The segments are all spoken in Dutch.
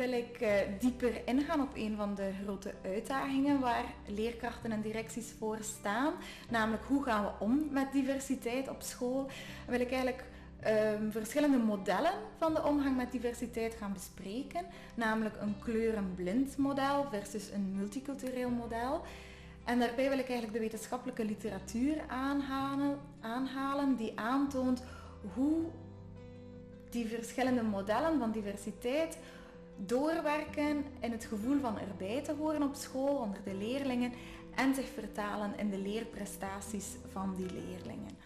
wil ik uh, dieper ingaan op een van de grote uitdagingen waar leerkrachten en directies voor staan. Namelijk hoe gaan we om met diversiteit op school. Wil ik eigenlijk um, verschillende modellen van de omgang met diversiteit gaan bespreken. Namelijk een kleurenblind model versus een multicultureel model. En daarbij wil ik eigenlijk de wetenschappelijke literatuur aanhalen, aanhalen die aantoont hoe die verschillende modellen van diversiteit doorwerken in het gevoel van erbij te horen op school onder de leerlingen en zich vertalen in de leerprestaties van die leerlingen.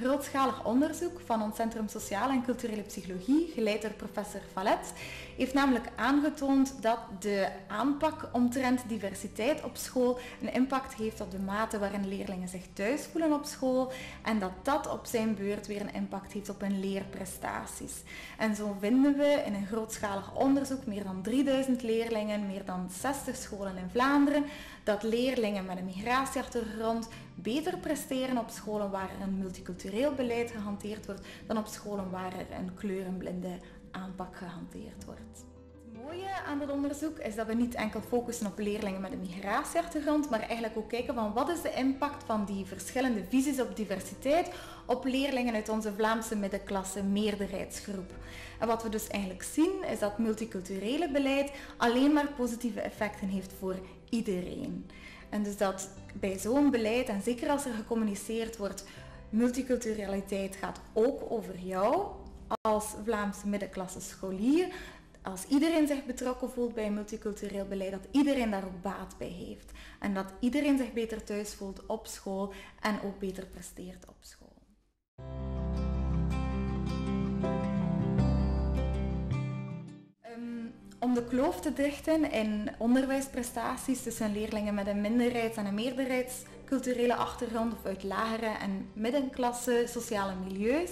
Grootschalig onderzoek van ons Centrum Sociale en Culturele Psychologie, geleid door professor Vallet, heeft namelijk aangetoond dat de aanpak omtrent diversiteit op school een impact heeft op de mate waarin leerlingen zich thuis voelen op school en dat dat op zijn beurt weer een impact heeft op hun leerprestaties. En zo vinden we in een grootschalig onderzoek, meer dan 3000 leerlingen, meer dan 60 scholen in Vlaanderen, dat leerlingen met een migratieachtergrond beter presteren op scholen waar een multicultureel beleid gehanteerd wordt dan op scholen waar er een kleurenblinde aanpak gehanteerd wordt. Het mooie aan dit onderzoek is dat we niet enkel focussen op leerlingen met een migratieachtergrond, maar eigenlijk ook kijken van wat is de impact van die verschillende visies op diversiteit op leerlingen uit onze Vlaamse middenklasse meerderheidsgroep. En wat we dus eigenlijk zien is dat multiculturele beleid alleen maar positieve effecten heeft voor iedereen. En dus dat bij zo'n beleid, en zeker als er gecommuniceerd wordt, multiculturaliteit gaat ook over jou als Vlaamse middenklasse scholier. Als iedereen zich betrokken voelt bij multicultureel beleid, dat iedereen daar ook baat bij heeft. En dat iedereen zich beter thuis voelt op school en ook beter presteert op school. Om de kloof te dichten in onderwijsprestaties tussen leerlingen met een minderheids- en een meerderheidsculturele achtergrond of uit lagere en middenklasse sociale milieus,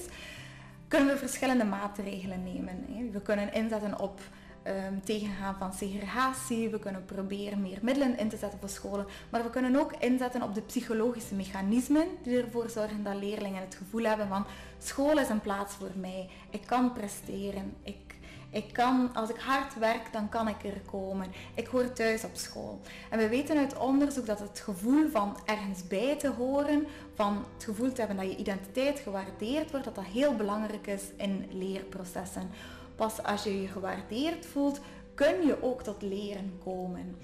kunnen we verschillende maatregelen nemen. We kunnen inzetten op um, tegengaan van segregatie, we kunnen proberen meer middelen in te zetten voor scholen, maar we kunnen ook inzetten op de psychologische mechanismen die ervoor zorgen dat leerlingen het gevoel hebben van school is een plaats voor mij, ik kan presteren, ik ik kan, als ik hard werk, dan kan ik er komen. Ik hoor thuis op school. En we weten uit onderzoek dat het gevoel van ergens bij te horen, van het gevoel te hebben dat je identiteit gewaardeerd wordt, dat dat heel belangrijk is in leerprocessen. Pas als je je gewaardeerd voelt, kun je ook tot leren komen.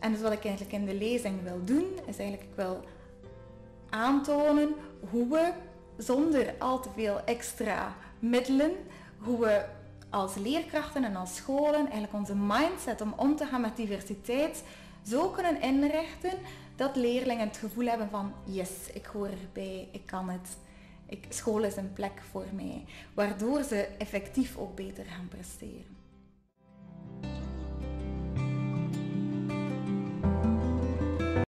En dus wat ik eigenlijk in de lezing wil doen, is eigenlijk ik wil aantonen hoe we zonder al te veel extra middelen, hoe we als leerkrachten en als scholen eigenlijk onze mindset om om te gaan met diversiteit zo kunnen inrichten dat leerlingen het gevoel hebben van yes, ik hoor erbij, ik kan het. Ik, school is een plek voor mij, waardoor ze effectief ook beter gaan presteren.